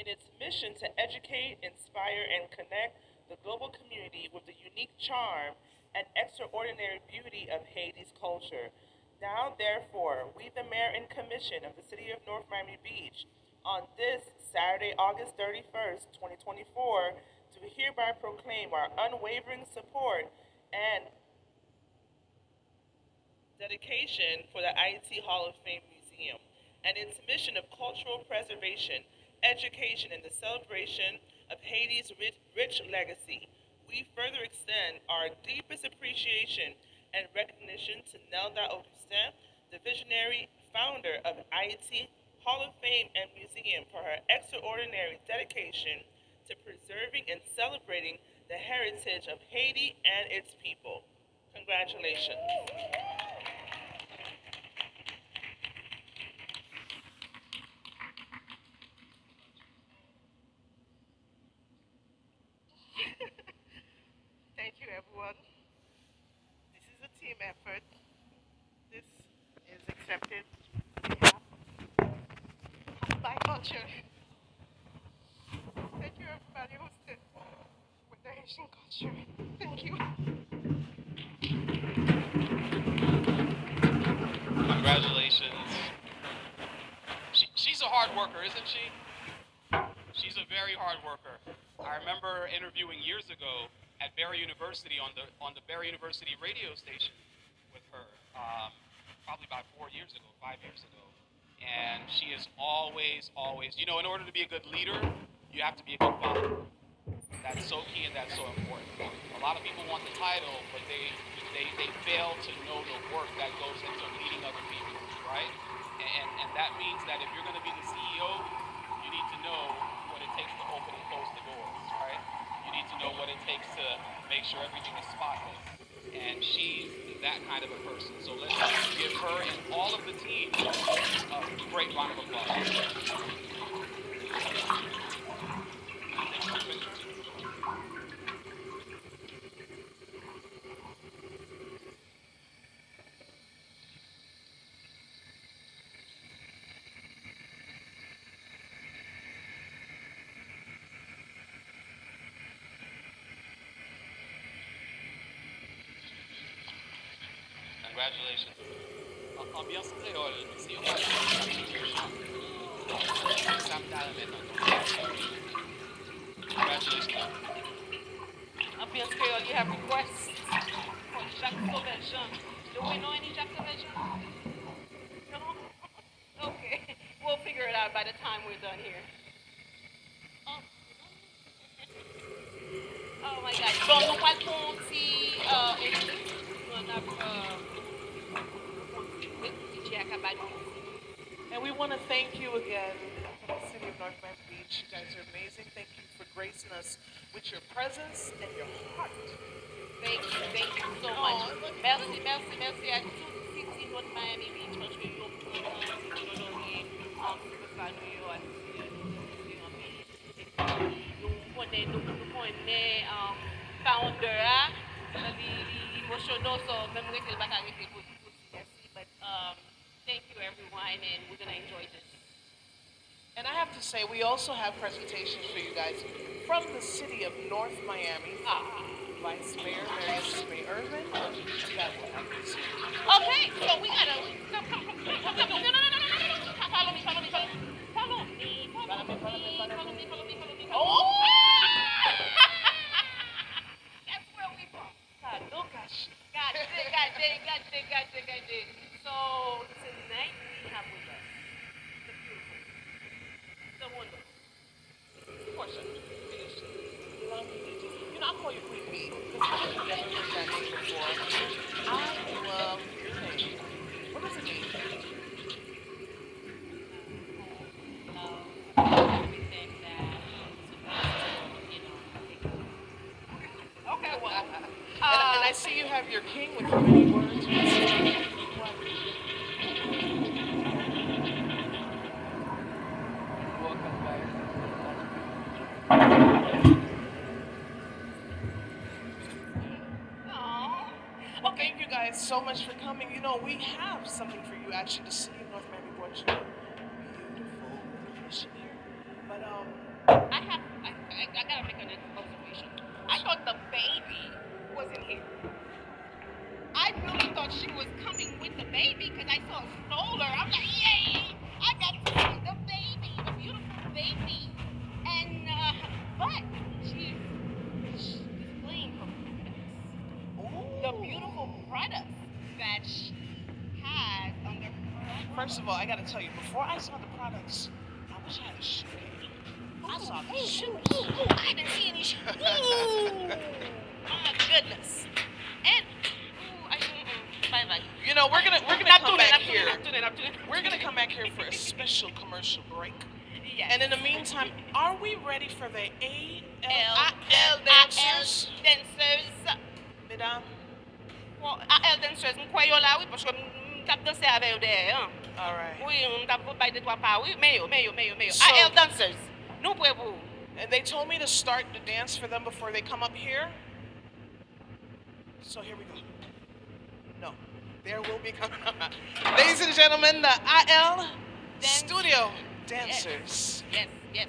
in its mission to educate, inspire, and connect the global community with the unique charm and extraordinary beauty of Haiti's culture. Now, therefore, we, the mayor and commission of the city of North Miami Beach, on this Saturday, August 31st, 2024, do hereby proclaim our unwavering support and dedication for the IET Hall of Fame Museum and its mission of cultural preservation, education, and the celebration of Haiti's rich, rich legacy. We further extend our deepest appreciation and recognition to Nelda Augustin, the visionary founder of IET Hall of Fame and Museum for her extraordinary dedication to preserving and celebrating the heritage of Haiti and its people. Congratulations. Thank you, everyone. This is a team effort. This is accepted my culture. Thank you, everybody who stood with the Haitian culture. Thank you. Congratulations. She, she's a hard worker, isn't she? She's a very hard worker. I remember interviewing years ago at Barry University on the on the Barry University radio station with her, um, probably about four years ago, five years ago. And she is always, always, you know, in order to be a good leader, you have to be a good father. That's so key and that's so important. A lot of people want the title, but they they, they fail to know the work that goes into leading other people, right? And, and that means that if you're going to be the CEO, you need to know what it takes to open and close the doors, right? You need to know what it takes to make sure everything is spotless. And she's that kind of a person. So let's give her and all of the team a great round of applause. Congratulations. I'll, I'll be on Sunday or see you Monday. Stop that a. Congratulations. Ambiance Creole, you have requests for Jacob Do we know any Jacques Jacob No? okay. We'll figure it out by the time we're done here. Oh, oh my God. Don't look like DJ Akabadi. And we want to thank you again, City of North Miami Beach. You guys are amazing. Thank you for gracing us with your presence and your heart. Thank you, thank you so much. Merci, merci, merci à toute City of North Miami Beach parce que yo prend honoré en Stefano yo à nous connaît nous nous connaît um, founder ah li li emotional so même rete pas arrêter pour pour merci but um thank and we're going to enjoy this. And I have to say, we also have presentations for you guys from the city of North Miami. Ah. Vice Mayor Marius May Irvin. That will have you see. Okay, so we gotta come, come, come, come, come, no, have your king with you. Many words. Well, thank you guys so much for coming. You know, we have something for you. Actually, the city of North Miami brought you a beautiful mission here. But um, make, I gotta make an observation. I thought the baby was in here. I really thought she was coming with the baby because I saw a stroller. I'm like, yay! I got to see the baby, the beautiful baby. And, uh, but she's, she's displaying her products. The beautiful products that she has under her. First of all, I gotta tell you, before I saw the products, I wish I had a shoe cam. I saw the shoes. Ooh, ooh, I didn't see any. sh- Ooh, my goodness. And ooh, I, mm-mm, bye bye. You know, we're gonna we're gonna come back it, here. it, not doing it. We're gonna come back here for a special commercial break. Yes. And in the meantime, are we ready for the A L L I L dancers? dancers. Mesdames, Bon, AL dancers, mwen kwa yo la, oui, parce que m tap danse ave yo de, hein. all right. Oui, m tap bay de twa pa, oui, men yo, men yo, men yo, men yo. So- AL dancers, nou pou pou. And they told me to start the dance for them before they come up here. So here we go. No, there will be coming up. Ladies and gentlemen, the IL Dance- Studio Dancers. Yes, yes.